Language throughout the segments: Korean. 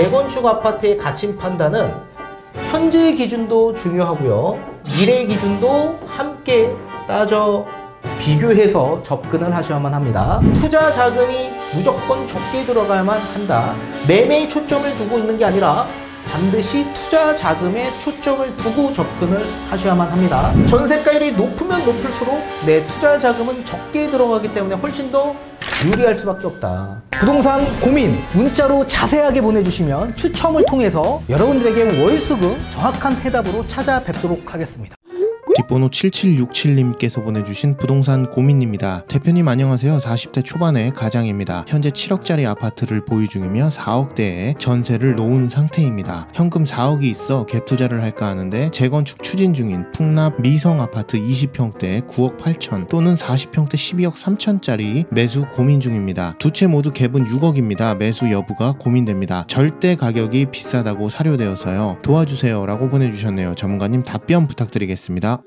재건축 아파트의 가치 판단은 현재의 기준도 중요하고요. 미래의 기준도 함께 따져 비교해서 접근을 하셔야만 합니다. 투자 자금이 무조건 적게 들어가야만 한다. 매매에 초점을 두고 있는 게 아니라 반드시 투자 자금에 초점을 두고 접근을 하셔야만 합니다. 전세가율이 높으면 높을수록 내 투자 자금은 적게 들어가기 때문에 훨씬 더 유리할 수밖에 없다. 부동산 고민 문자로 자세하게 보내주시면 추첨을 통해서 여러분들에게 월수금 정확한 해답으로 찾아뵙도록 하겠습니다. 뒷번호 7767님께서 보내주신 부동산 고민입니다. 대표님 안녕하세요. 40대 초반의 가장입니다. 현재 7억짜리 아파트를 보유 중이며 4억대에 전세를 놓은 상태입니다. 현금 4억이 있어 갭 투자를 할까 하는데 재건축 추진 중인 풍납 미성 아파트 20평대 9억 8천 또는 40평대 12억 3천짜리 매수 고민 중입니다. 두 채 모두 갭은 6억입니다. 매수 여부가 고민됩니다. 절대 가격이 비싸다고 사료되어서요. 도와주세요 라고 보내주셨네요. 전문가님 답변 부탁드리겠습니다.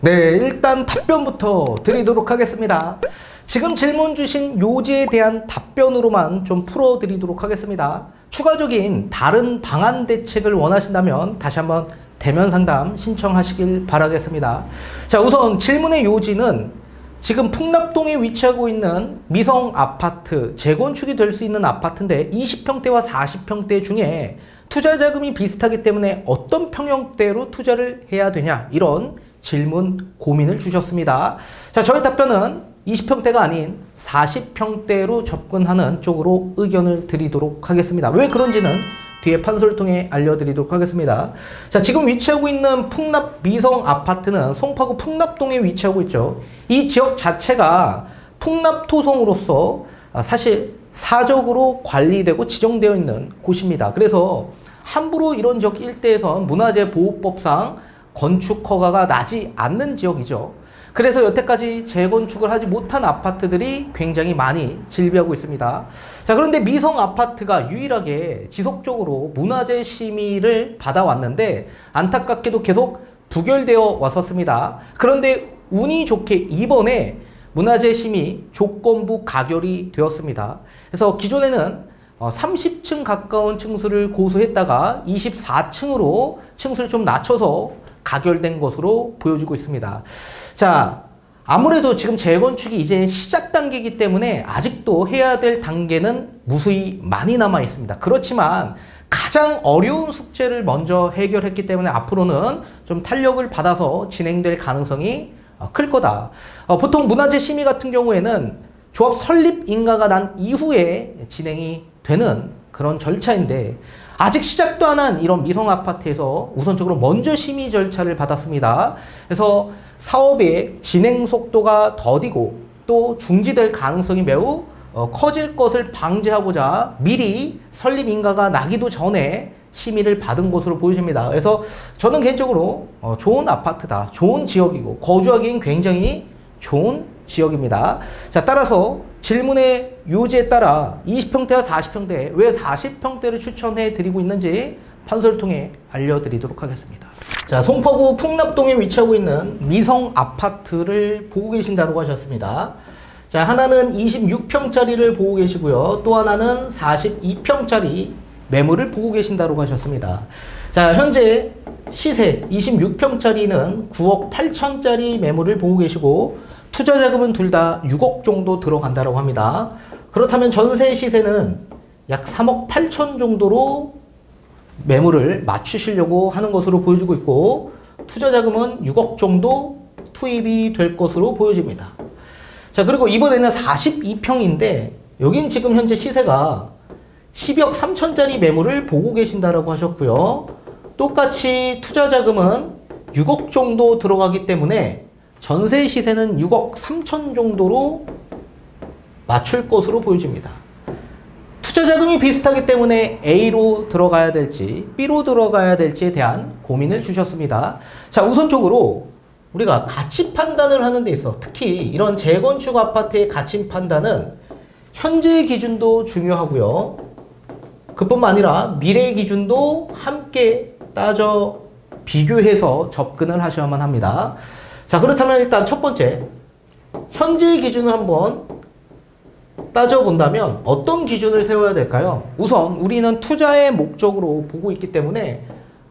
네, 일단 답변부터 드리도록 하겠습니다. 지금 질문 주신 요지에 대한 답변으로만 좀 풀어드리도록 하겠습니다. 추가적인 다른 방안 대책을 원하신다면 다시 한번 대면 상담 신청하시길 바라겠습니다. 자, 우선 질문의 요지는 지금 풍납동에 위치하고 있는 미성 아파트, 재건축이 될 수 있는 아파트인데 20평대와 40평대 중에 투자 자금이 비슷하기 때문에 어떤 평형대로 투자를 해야 되냐 이런 질문 고민을 주셨습니다. 자, 저희 답변은 20평대가 아닌 40평대로 접근하는 쪽으로 의견을 드리도록 하겠습니다. 왜 그런지는 뒤에 판소를 통해 알려드리도록 하겠습니다. 자, 지금 위치하고 있는 풍납 미성 아파트는 송파구 풍납동에 위치하고 있죠. 이 지역 자체가 풍납토성으로서 사실 사적으로 관리되고 지정되어 있는 곳입니다. 그래서 함부로 이런 지역 일대에선 문화재 보호법상 건축 허가가 나지 않는 지역이죠. 그래서 여태까지 재건축을 하지 못한 아파트들이 굉장히 많이 질비하고 있습니다. 자, 그런데 미성 아파트가 유일하게 지속적으로 문화재 심의를 받아왔는데 안타깝게도 계속 부결되어 왔었습니다. 그런데 운이 좋게 이번에 문화재 심의 조건부 가결이 되었습니다. 그래서 기존에는 30층 가까운 층수를 고수했다가 24층으로 층수를 좀 낮춰서 가결된 것으로 보여지고 있습니다. 자, 아무래도 지금 재건축이 이제 시작 단계이기 때문에 아직도 해야 될 단계는 무수히 많이 남아 있습니다. 그렇지만 가장 어려운 숙제를 먼저 해결했기 때문에 앞으로는 좀 탄력을 받아서 진행될 가능성이 어, 클 거다. 어, 보통 문화재 심의 같은 경우에는 조합 설립 인가가 난 이후에 진행이 되는 그런 절차인데 아직 시작도 안 한 이런 미성 아파트에서 우선적으로 먼저 심의 절차를 받았습니다. 그래서 사업의 진행 속도가 더디고 또 중지될 가능성이 매우 어, 커질 것을 방지하고자 미리 설립 인가가 나기도 전에 심의를 받은 것으로 보여집니다. 그래서 저는 개인적으로 어, 좋은 아파트다. 좋은 지역이고 거주하기엔 굉장히 좋은 지역입니다. 자, 따라서 질문의 요지에 따라 20평대와 40평대, 왜 40평대를 추천해 드리고 있는지 판서를 통해 알려드리도록 하겠습니다. 자, 송파구 풍납동에 위치하고 있는 미성 아파트를 보고 계신다고 하셨습니다. 자, 하나는 26평짜리를 보고 계시고요. 또 하나는 42평짜리 매물을 보고 계신다고 하셨습니다. 자, 현재 시세 26평짜리는 9억 8천짜리 매물을 보고 계시고 투자 자금은 둘 다 6억 정도 들어간다고 합니다. 그렇다면 전세 시세는 약 3억 8천 정도로 매물을 맞추시려고 하는 것으로 보여지고 있고 투자 자금은 6억 정도 투입이 될 것으로 보여집니다. 자, 그리고 이번에는 42평인데 여긴 지금 현재 시세가 10억 3천짜리 매물을 보고 계신다라고 하셨고요. 똑같이 투자 자금은 6억 정도 들어가기 때문에 전세 시세는 6억 3천 정도로 맞출 것으로 보여집니다. 투자 자금이 비슷하기 때문에 A로 들어가야 될지 B로 들어가야 될지에 대한 고민을 주셨습니다. 자, 우선적으로 우리가 가치 판단을 하는 데 있어 특히 이런 재건축 아파트의 가치 판단은 현재의 기준도 중요하고요. 그뿐만 아니라 미래의 기준도 함께 따져 비교해서 접근을 하셔야만 합니다. 자, 그렇다면 일단 첫 번째, 현재의 기준을 한번 따져본다면 어떤 기준을 세워야 될까요? 우선 우리는 투자의 목적으로 보고 있기 때문에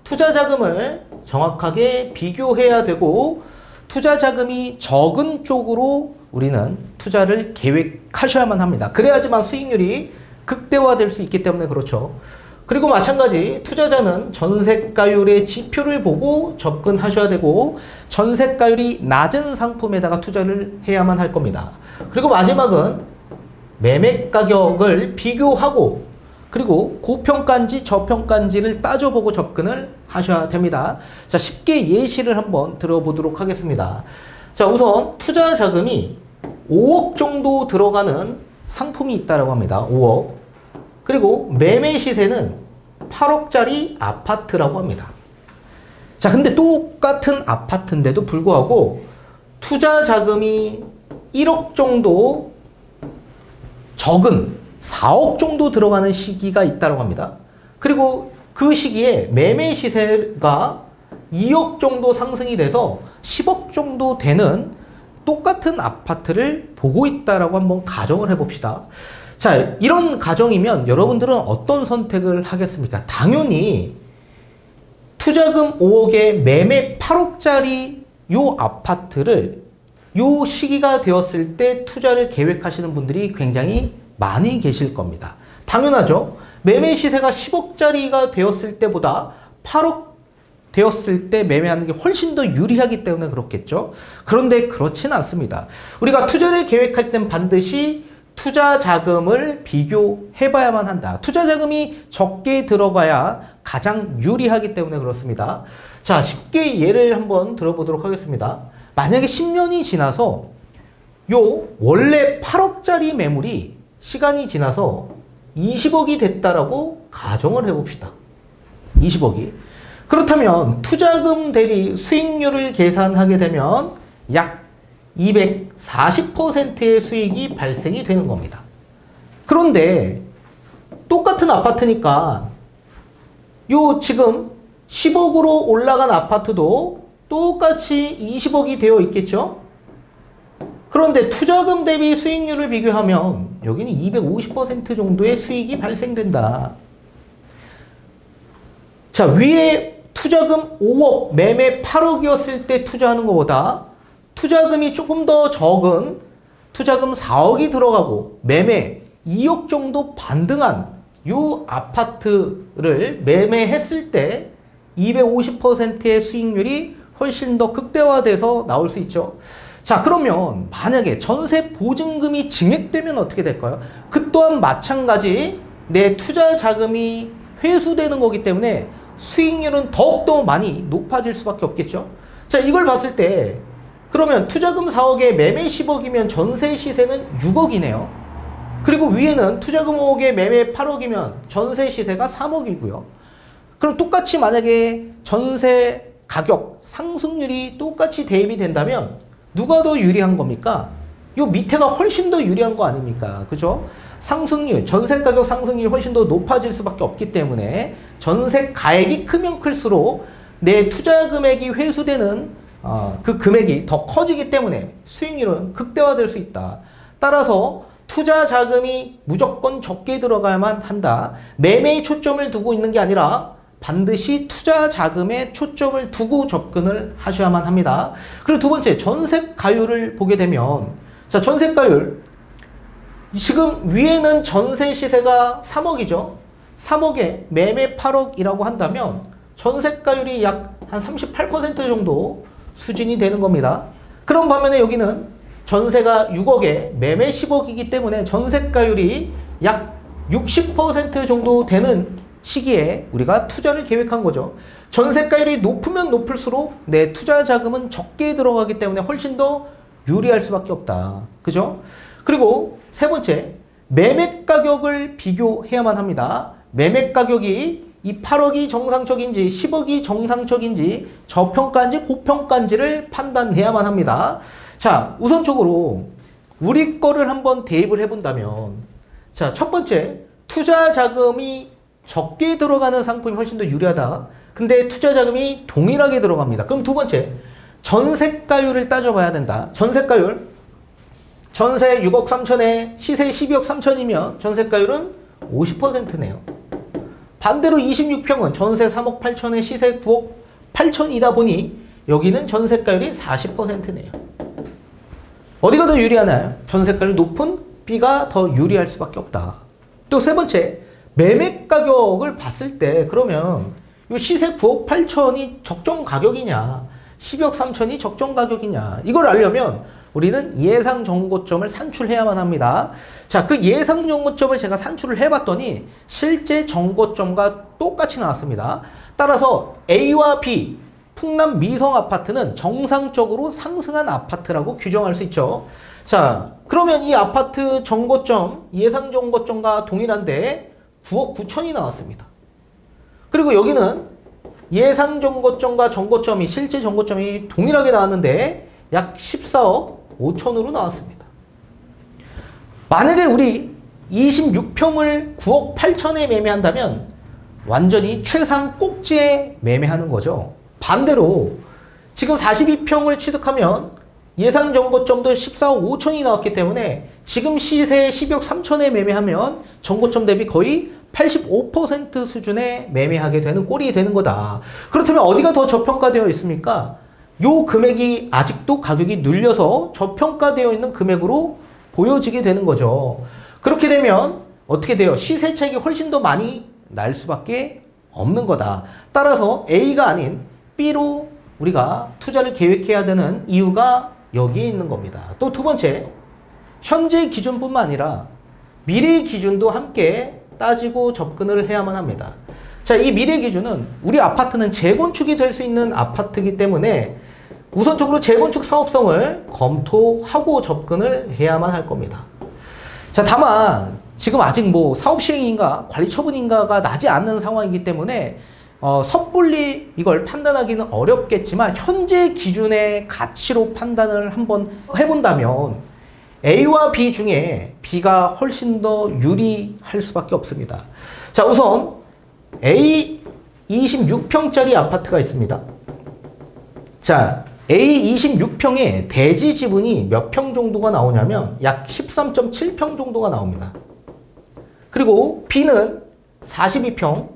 투자 자금을 정확하게 비교해야 되고 투자 자금이 적은 쪽으로 우리는 투자를 계획하셔야만 합니다. 그래야지만 수익률이 극대화될 수 있기 때문에 그렇죠. 그리고 마찬가지 투자자는 전세가율의 지표를 보고 접근하셔야 되고 전세가율이 낮은 상품에다가 투자를 해야만 할 겁니다. 그리고 마지막은 매매 가격을 비교하고 그리고 고평가인지 저평가인지를 따져보고 접근을 하셔야 됩니다. 자, 쉽게 예시를 한번 들어보도록 하겠습니다. 자, 우선 투자 자금이 5억 정도 들어가는 상품이 있다고 합니다. 5억. 그리고 매매 시세는 8억짜리 아파트라고 합니다. 자, 근데 똑같은 아파트인데도 불구하고 투자 자금이 1억 정도 적은 4억 정도 들어가는 시기가 있다고 합니다. 그리고 그 시기에 매매 시세가 2억 정도 상승이 돼서 10억 정도 되는 똑같은 아파트를 보고 있다라고 한번 가정을 해봅시다. 자, 이런 가정이면 여러분들은 어떤 선택을 하겠습니까? 당연히 투자금 5억에 매매 8억짜리 요 아파트를 요 시기가 되었을 때 투자를 계획하시는 분들이 굉장히 많이 계실 겁니다. 당연하죠. 매매 시세가 10억짜리가 되었을 때보다 8억 되었을 때 매매하는 게 훨씬 더 유리하기 때문에 그렇겠죠. 그런데 그렇지는 않습니다. 우리가 투자를 계획할 땐 반드시 투자 자금을 비교해 봐야만 한다. 투자 자금이 적게 들어가야 가장 유리하기 때문에 그렇습니다. 자, 쉽게 예를 한번 들어보도록 하겠습니다. 만약에 10년이 지나서 요 원래 8억짜리 매물이 시간이 지나서 20억이 됐다라고 가정을 해봅시다. 20억이. 그렇다면 투자금 대비 수익률을 계산하게 되면 약 240%의 수익이 발생이 되는 겁니다. 그런데 똑같은 아파트니까 요 지금 10억으로 올라간 아파트도 똑같이 20억이 되어 있겠죠? 그런데 투자금 대비 수익률을 비교하면 여기는 250% 정도의 수익이 발생된다. 자, 위에 투자금 5억, 매매 8억이었을 때 투자하는 것보다 투자금이 조금 더 적은 투자금 4억이 들어가고 매매 2억 정도 반등한 요 아파트를 매매했을 때 250%의 수익률이 훨씬 더 극대화돼서 나올 수 있죠. 자 그러면 만약에 전세 보증금이 증액되면 어떻게 될까요? 그 또한 마찬가지 내 투자 자금이 회수되는 거기 때문에 수익률은 더욱더 많이 높아질 수밖에 없겠죠. 자 이걸 봤을 때 그러면 투자금 4억에 매매 10억이면 전세 시세는 6억이네요. 그리고 위에는 투자금 5억에 매매 8억이면 전세 시세가 3억이고요. 그럼 똑같이 만약에 전세 가격 상승률이 똑같이 대입이 된다면 누가 더 유리한 겁니까? 요 밑에가 훨씬 더 유리한 거 아닙니까? 그죠? 상승률, 전세 가격 상승률이 훨씬 더 높아질 수밖에 없기 때문에 전세 가액이 크면 클수록 내 투자 금액이 회수되는 어, 그 금액이 더 커지기 때문에 수익률은 극대화될 수 있다. 따라서 투자 자금이 무조건 적게 들어가야만 한다. 매매에 초점을 두고 있는 게 아니라 반드시 투자 자금에 초점을 두고 접근을 하셔야만 합니다. 그리고 두 번째, 전세 가율을 보게 되면 자, 전세 가율 지금 위에는 전세 시세가 3억이죠. 3억에 매매 8억이라고 한다면 전세가율이 약 한 38% 정도 수준이 되는 겁니다. 그런 반면에 여기는 전세가 6억에 매매 10억이기 때문에 전세가율이 약 60% 정도 되는 시기에 우리가 투자를 계획한 거죠. 전세가율이 높으면 높을수록 내 투자 자금은 적게 들어가기 때문에 훨씬 더 유리할 수밖에 없다. 그죠? 그리고 세 번째, 매매 가격을 비교해야만 합니다. 매매 가격이 이 8억이 정상적인지 10억이 정상적인지 저평가인지 고평가인지를 판단해야만 합니다. 자, 우선적으로 우리 거를 한번 대입을 해본다면 자, 첫 번째, 투자 자금이 적게 들어가는 상품이 훨씬 더 유리하다. 근데 투자 자금이 동일하게 들어갑니다. 그럼 두 번째, 전세가율을 따져봐야 된다. 전세가율. 전세 6억 3천에 시세 12억 3천이면 전세가율은 50%네요. 반대로 26평은 전세 3억 8천에 시세 9억 8천이다 보니 여기는 전세가율이 40%네요. 어디가 더 유리하나요? 전세가율 높은 B가 더 유리할 수밖에 없다. 또 세 번째, 매매 가격을 봤을 때 그러면 이 시세 9억 8천이 적정 가격이냐, 12억 3천이 적정 가격이냐 이걸 알려면 우리는 예상 정고점을 산출해야만 합니다. 자, 그 예상 정고점을 제가 산출을 해봤더니 실제 정고점과 똑같이 나왔습니다. 따라서 A와 B, 풍남 미성 아파트는 정상적으로 상승한 아파트라고 규정할 수 있죠. 자, 그러면 이 아파트 정고점, 예상 정고점과 동일한데 9억 9천이 나왔습니다. 그리고 여기는 예상 정고점과 정고점이 실제 정고점이 동일하게 나왔는데 약 14억 5천으로 나왔습니다. 만약에 우리 26평을 9억 8천에 매매한다면 완전히 최상 꼭지에 매매하는 거죠. 반대로 지금 42평을 취득하면 예상 정고점도 14억 5천이 나왔기 때문에 지금 시세 12억 3천에 매매하면 정고점 대비 거의 85% 수준에 매매하게 되는 꼴이 되는 거다. 그렇다면 어디가 더 저평가되어 있습니까? 요 금액이 아직도 가격이 눌려서 저평가되어 있는 금액으로 보여지게 되는 거죠. 그렇게 되면 어떻게 돼요? 시세 차익이 훨씬 더 많이 날 수밖에 없는 거다. 따라서 A가 아닌 B로 우리가 투자를 계획해야 되는 이유가 여기에 있는 겁니다. 또 두 번째, 현재 기준뿐만 아니라 미래 기준도 함께 따지고 접근을 해야만 합니다. 자, 이 미래 기준은 우리 아파트는 재건축이 될 수 있는 아파트이기 때문에 우선적으로 재건축 사업성을 검토하고 접근을 해야만 할 겁니다. 자, 다만 지금 아직 뭐 사업 시행인가 관리 처분인가가 나지 않는 상황이기 때문에 어, 섣불리 이걸 판단하기는 어렵겠지만 현재 기준의 가치로 판단을 한번 해본다면 A와 B 중에 B가 훨씬 더 유리할 수밖에 없습니다. 자, 우선 A 26평짜리 아파트가 있습니다. 자, A 26평에 대지 지분이 몇 평 정도가 나오냐면 약 13.7평 정도가 나옵니다. 그리고 B는 42평,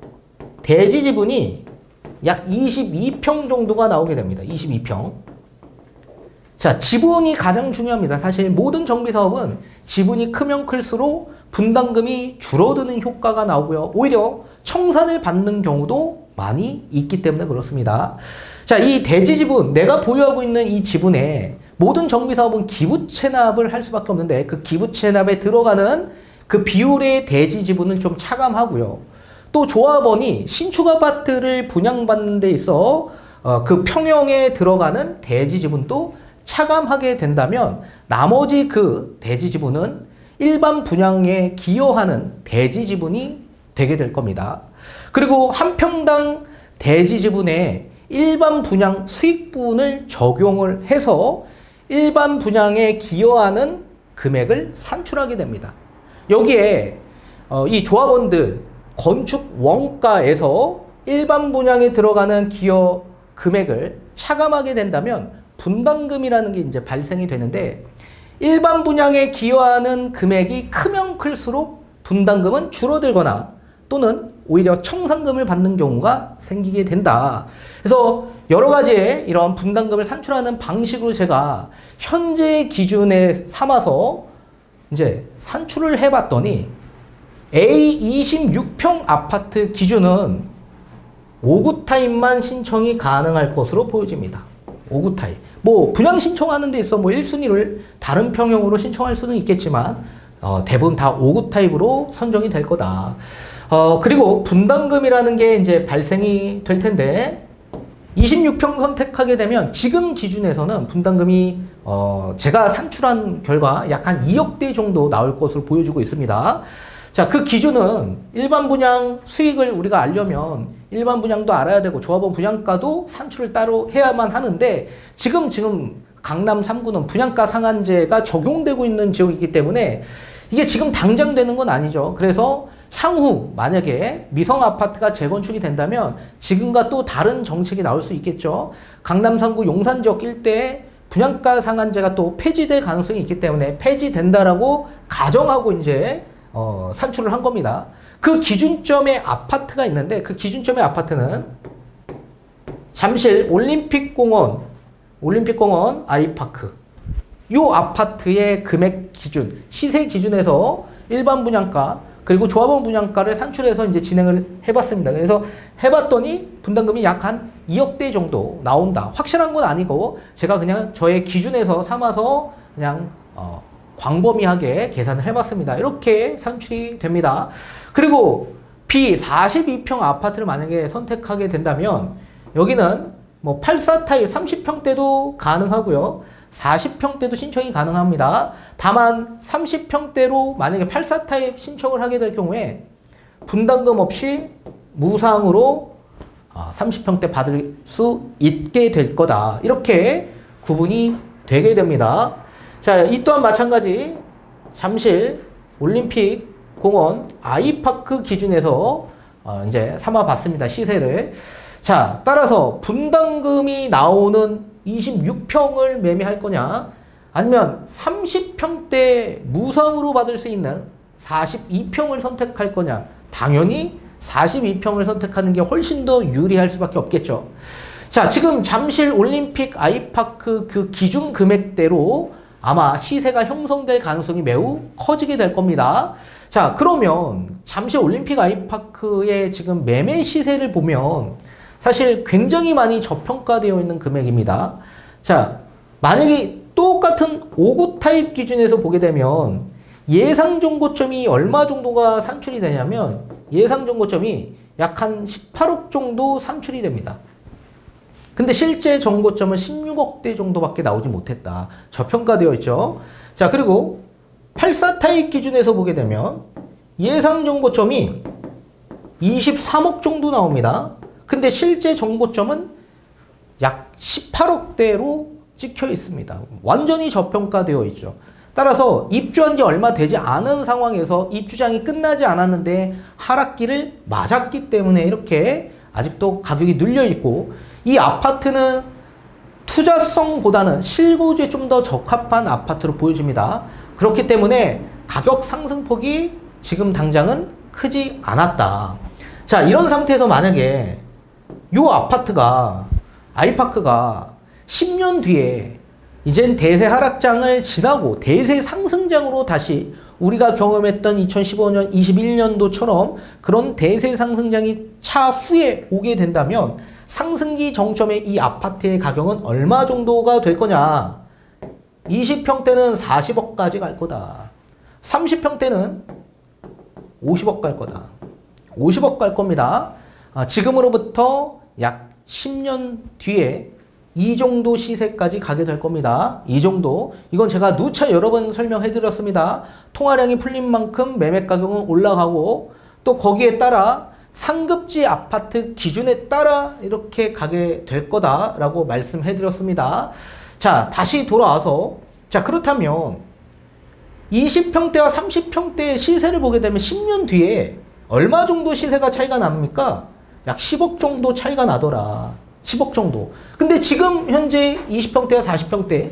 대지 지분이 약 22평 정도가 나오게 됩니다. 22평. 자, 지분이 가장 중요합니다. 사실 모든 정비 사업은 지분이 크면 클수록 분담금이 줄어드는 효과가 나오고요. 오히려 청산을 받는 경우도 많이 있기 때문에 그렇습니다. 자, 이 대지 지분, 내가 보유하고 있는 이 지분에 모든 정비 사업은 기부 체납을 할 수밖에 없는데 그 기부 체납에 들어가는 그 비율의 대지 지분을 좀 차감하고요. 또 조합원이 신축 아파트를 분양받는 데 있어 어, 그 평형에 들어가는 대지 지분도 차감하게 된다면 나머지 그 대지 지분은 일반 분양에 기여하는 대지 지분이 되게 될 겁니다. 그리고 한 평당 대지 지분에 일반 분양 수익분을 적용을 해서 일반 분양에 기여하는 금액을 산출하게 됩니다. 여기에 어, 이 조합원들 건축 원가에서 일반 분양에 들어가는 기여 금액을 차감하게 된다면 분담금이라는 게 이제 발생이 되는데 일반 분양에 기여하는 금액이 크면 클수록 분담금은 줄어들거나 또는 오히려 청산금을 받는 경우가 생기게 된다. 그래서 여러 가지의 이런 분담금을 산출하는 방식으로 제가 현재 기준에 삼아서 이제 산출을 해봤더니 A26평 아파트 기준은 59 타입만 신청이 가능할 것으로 보여집니다. 59 타입. 뭐 분양 신청하는 데 있어 뭐 1순위를 다른 평형으로 신청할 수는 있겠지만 어, 대부분 다 59 타입으로 선정이 될 거다. 어, 그리고 분담금이라는 게 이제 발생이 될 텐데 26평 선택하게 되면 지금 기준에서는 분담금이 어, 제가 산출한 결과 약 한 2억대 정도 나올 것으로 보여주고 있습니다. 자, 그 기준은 일반 분양 수익을 우리가 알려면 일반 분양도 알아야 되고 조합원 분양가도 산출을 따로 해야만 하는데 지금 지금 강남 3구는 분양가 상한제가 적용되고 있는 지역이기 때문에 이게 지금 당장 되는 건 아니죠. 그래서 향후 만약에 미성 아파트가 재건축이 된다면 지금과 또 다른 정책이 나올 수 있겠죠. 강남 3구 용산 지역 일대에 분양가 상한제가 또 폐지될 가능성이 있기 때문에 폐지된다라고 가정하고 이제 어, 산출을 한 겁니다. 그 기준점의 아파트가 있는데 그 기준점의 아파트는 잠실 올림픽공원, 올림픽공원 아이파크 요 아파트의 금액 기준, 시세 기준에서 일반 분양가 그리고 조합원 분양가를 산출해서 이제 진행을 해봤습니다. 그래서 해봤더니 분담금이 약 한 2억대 정도 나온다. 확실한 건 아니고 제가 그냥 저의 기준에서 삼아서 그냥 어, 광범위하게 계산을 해봤습니다. 이렇게 산출이 됩니다. 그리고 B 42평 아파트를 만약에 선택하게 된다면 여기는 뭐 84 타입 30평대도 가능하고요. 40평대도 신청이 가능합니다. 다만 30평대로 만약에 84 타입 신청을 하게 될 경우에 분담금 없이 무상으로 30평대 아, 받을 수 있게 될 거다. 이렇게 구분이 되게 됩니다. 자, 이 또한 마찬가지 잠실 올림픽 공원 아이파크 기준에서 어 이제 삼아봤습니다. 시세를. 자, 따라서 분담금이 나오는 26평을 매매할 거냐 아니면 30평대 무상으로 받을 수 있는 42평을 선택할 거냐 당연히 42평을 선택하는 게 훨씬 더 유리할 수밖에 없겠죠. 자, 지금 잠실 올림픽 아이파크 그 기준 금액대로 아마 시세가 형성될 가능성이 매우 커지게 될 겁니다. 자, 그러면 잠실 올림픽 아이파크의 지금 매매 시세를 보면 사실 굉장히 많이 저평가되어 있는 금액입니다. 자, 만약에 똑같은 5구 타입 기준에서 보게 되면 예상 정고점이 얼마 정도가 산출이 되냐면 예상 정고점이 약 한 18억 정도 산출이 됩니다. 근데 실제 정고점은 16억대 정도밖에 나오지 못했다. 저평가되어 있죠. 자, 그리고 84 타입 기준에서 보게 되면 예상 정고점이 23억 정도 나옵니다. 근데 실제 정보점은 약 18억대로 찍혀 있습니다. 완전히 저평가되어 있죠. 따라서 입주한 지 얼마 되지 않은 상황에서 입주장이 끝나지 않았는데 하락기를 맞았기 때문에 이렇게 아직도 가격이 눌려 있고 이 아파트는 투자성보다는 실거주에 좀 더 적합한 아파트로 보여집니다. 그렇기 때문에 가격 상승폭이 지금 당장은 크지 않았다. 자, 이런 상태에서 만약에 요 아파트가 아이파크가 10년 뒤에 이젠 대세 하락장을 지나고 대세 상승장으로 다시 우리가 경험했던 2015년, 21년도처럼 그런 대세 상승장이 차후에 오게 된다면 상승기 정점의 이 아파트의 가격은 얼마 정도가 될 거냐? 20평대는 40억까지 갈 거다. 30평대는 50억 갈 거다. 50억 갈 겁니다. 아, 지금으로부터 약 10년 뒤에 이 정도 시세까지 가게 될 겁니다. 이 정도. 이건 제가 누차 여러 번 설명해 드렸습니다. 통화량이 풀린 만큼 매매 가격은 올라가고 또 거기에 따라 상급지 아파트 기준에 따라 이렇게 가게 될 거다라고 말씀해 드렸습니다. 자, 다시 돌아와서 자, 그렇다면 20평대와 30평대의 시세를 보게 되면 10년 뒤에 얼마 정도 시세가 차이가 납니까? 약 10억 정도 차이가 나더라. 10억 정도. 근데 지금 현재 20평대와 40평대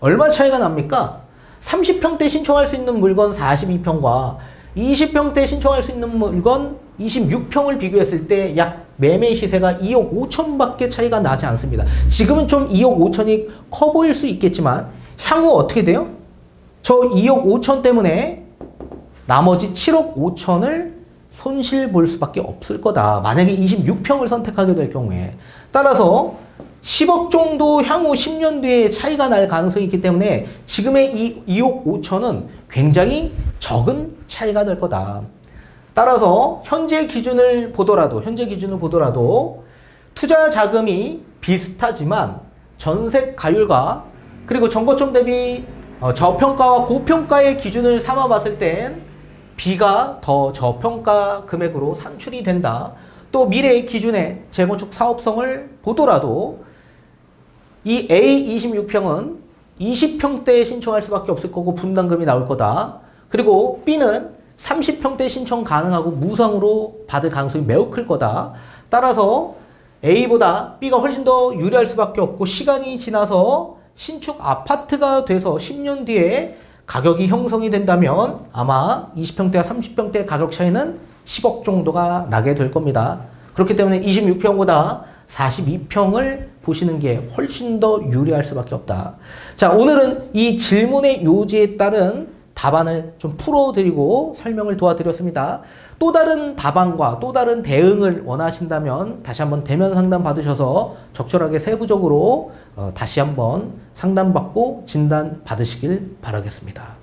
얼마 차이가 납니까? 30평대 신청할 수 있는 물건 42평과 20평대 신청할 수 있는 물건 26평을 비교했을 때 약 매매 시세가 2억 5천밖에 차이가 나지 않습니다. 지금은 좀 2억 5천이 커 보일 수 있겠지만 향후 어떻게 돼요? 저 2억 5천 때문에 나머지 7억 5천을 손실 볼 수밖에 없을 거다. 만약에 26평을 선택하게 될 경우에. 따라서 10억 정도 향후 10년 뒤에 차이가 날 가능성이 있기 때문에 지금의 이 2억 5천은 굉장히 적은 차이가 될 거다. 따라서 현재 기준을 보더라도 현재 기준을 보더라도 투자 자금이 비슷하지만 전세 가율과 그리고 정거점 대비 어, 저평가와 고평가의 기준을 삼아 봤을 땐 B가 더 저평가 금액으로 산출이 된다. 또 미래의 기준의 재건축 사업성을 보더라도 이 A26평은 20평대에 신청할 수밖에 없을 거고 분담금이 나올 거다. 그리고 B는 30평대 신청 가능하고 무상으로 받을 가능성이 매우 클 거다. 따라서 A보다 B가 훨씬 더 유리할 수밖에 없고 시간이 지나서 신축 아파트가 돼서 10년 뒤에 가격이 형성이 된다면 아마 20평대와 30평대 가격 차이는 10억 정도가 나게 될 겁니다. 그렇기 때문에 26평보다 42평을 보시는 게 훨씬 더 유리할 수밖에 없다. 자, 오늘은 이 질문의 요지에 따른 답안을 좀 풀어드리고 설명을 도와드렸습니다. 또 다른 답안과 또 다른 대응을 원하신다면 다시 한번 대면 상담 받으셔서 적절하게 세부적으로 어, 다시 한번 상담받고 진단 받으시길 바라겠습니다.